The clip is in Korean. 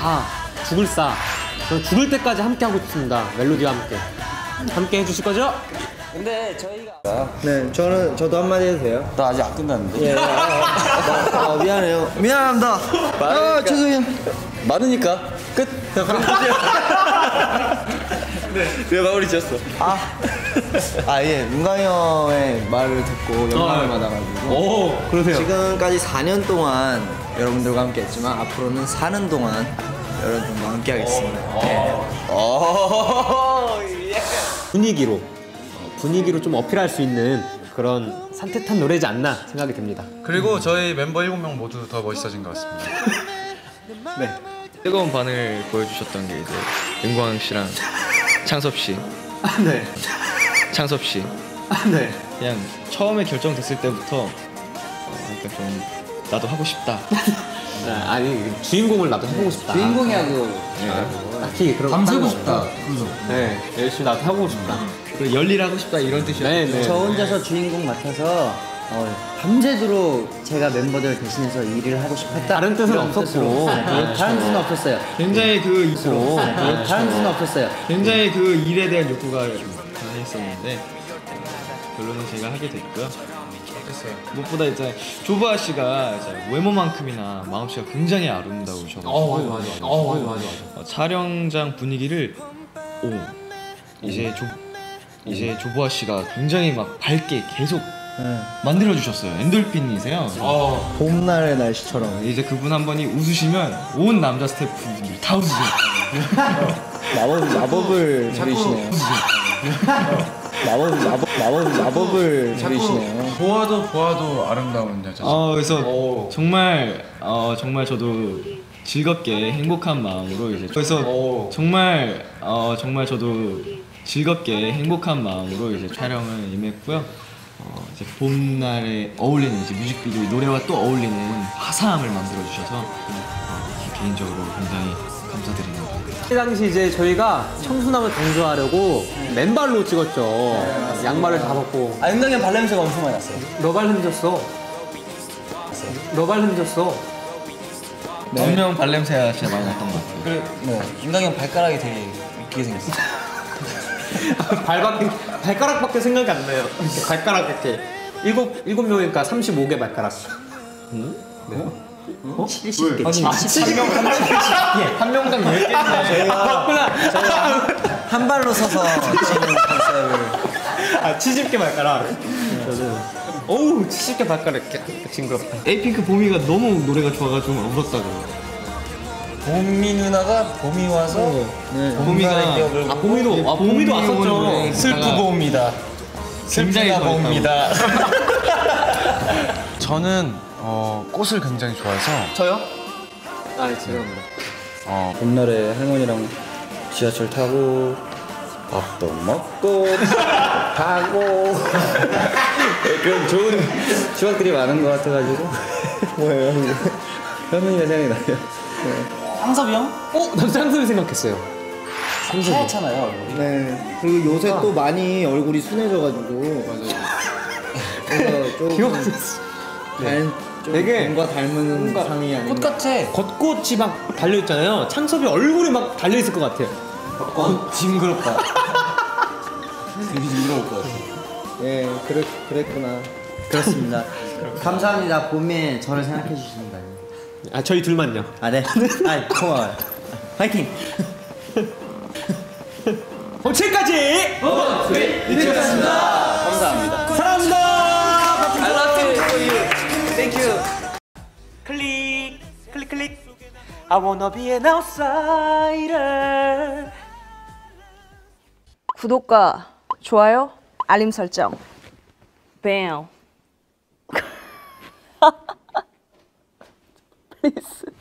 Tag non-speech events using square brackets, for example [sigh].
사, 죽을 사. 저는 죽을 때까지 함께 하고 싶습니다. 멜로디와 함께. 함께 해주실 거죠? 근데 저희가 네, 저는 저도 한마디 해도 돼요? 나 아직 안 끝났는데. 예. 아, 아, 미안해요. 미안합니다. 아, 죄송해요. 많으니까 끝. 왜 [laughs] 마무리 지었어? 아, 아 예, 문광이 형의 말을 듣고 영감을 어. 받아가지고 오, 그러세요. 지금까지 4년 동안 여러분들과 함께 했지만 앞으로는 사는 동안 여러분들과 함께 하겠습니다. 오, 분위기로 어, 분위기로 좀 어필할 수 있는 그런 산뜻한 노래지 않나 생각이 듭니다. 그리고 저희 멤버 7명 모두 더 멋있어진 것 같습니다. [laughs] 뜨거운 반응을 보여주셨던 게 이제 윤광 씨랑 창섭 씨, 아, 네. 창섭 씨 아, 네. 그냥 처음에 결정됐을 때부터 어, 약간 좀 나도 하고 싶다. 아, [laughs] 아니 주인공을 나도 해보고 싶다. 주인공이하고 딱히 그런 밤새고 싶다. 네, 열심히 나도 해보고 싶다. 그 열일하고 싶다 이런 뜻이었죠. 네, 네. 저 혼자서 주인공 맡아서 어, 밤새도록 제가 멤버들 대신해서 일을 하고 싶었다. 다른 뜻은 이런 없었고. 뜻으로. 네, 그렇죠. 다른 뜻은 없었어요. 굉장히 그 있고 네, 다른 뜻은 없었어요. 굉장히 그 일에 대한 욕구가 강 했었는데 어, 결론은 제가 하게 됐고요. 어땠어요? 무엇보다 이제 조보아 씨가 이제 외모만큼이나 마음씨가 굉장히 아름다우셔가지고 어, 맞아, 맞아. 어, 맞아, 맞아. 어, 촬영장 분위기를 오 이제 조 이제 조보아 씨가 굉장히 막 밝게 계속 만들어 주셨어요. 엔돌핀이세요. 봄날의 날씨처럼 이제 그분 한 번이 웃으시면 온 남자 스태프분들이 다 웃으세요. [laughs] 마법 마법을 부리시네요. 마법 마법 마법 마법을 부리시네요. 보아도 보아도 아름다운 여자. 어, 그래서 정말 어, 정말 저도 즐겁게 행복한 마음으로 이제 그래서 정말 어, 정말 저도 즐겁게 행복한 마음으로 이제 촬영을 임했고요. 어, 이제 봄날에 어울리는 이제 뮤직비디오 노래와 또 어울리는 화사함을 만들어 주셔서 어, 개인적으로 굉장히 감사드립니다. 그 당시 이제 저희가 청순함을 강조하려고 맨발로 찍었죠. 양말을 다 벗고. 아 윤광이 형 발냄새가 엄청 많이 났어요. 너발 흔졌어. 너발 흔졌어. 분명 발냄새가 진짜 많이 났던 것 같아요. 그래, 네. 윤광이 형 발가락이 되게 웃기게 생겼어. [laughs] 발밖에 발가락밖에 생각이 안 나요. 이렇게 발가락 이렇게 일곱 일곱 명이니까 35개 발가락. 응? 네. 어? 70개. 아니, 아, 70명 한 명당 10개인데. 아, 맞구나. 한 발로 서서 컨셉을. 아, 70개 발가락. 저는 어우, 70개 발가락 징그럽다. 에이핑크 봄이가 너무 노래가 좋아가지고 울었다 그래요. 봄이 누나가 봄이 와서 봄이가 기억을 아, 봄이도 아, 봄이도 왔었죠. 슬프고 옵니다. 굉장히 슬프고. 옵니다. [laughs] 저는 어, 꽃을 굉장히 좋아해서 저요? 아, 죄송합니다. 어, 봄날에 할머니랑 지하철 타고 밥도 먹고 [laughs] 가고 그런 좋은 추억들이 많은 것 같아가지고 뭐예요? 할머니가 생각이 나요. 상섭이 형? 어, 난 쌍수를 생각했어요. 하얗잖아요. 네. 그리고 요새 또 많이 얼굴이 순해져가지고 그래서 조금. [laughs] 닮, 좀 되게 뭔가 닮은 뭔가 상이 아닌가. 꽃 같아. 겉꽃이 막 달려 있잖아요. 창섭이 얼굴이 막 달려 있을 것 같아요. 어, 징그럽다. 되게 징그러울 것 같아. 예, 그랬, 그랬구나. 그렇습니다. 감사합니다. 봄에 저를 생각해 주시는 거예요. 아, 저희 둘만요. 아, 네. 아, 고마워요. 파이팅! 그럼 지금까지 어, 미쳤습니다. 감사합니다. 클릭, 클릭. I wanna be an outsider. 구독과 좋아요, 알림 설정. 뱀. 플리즈. [laughs]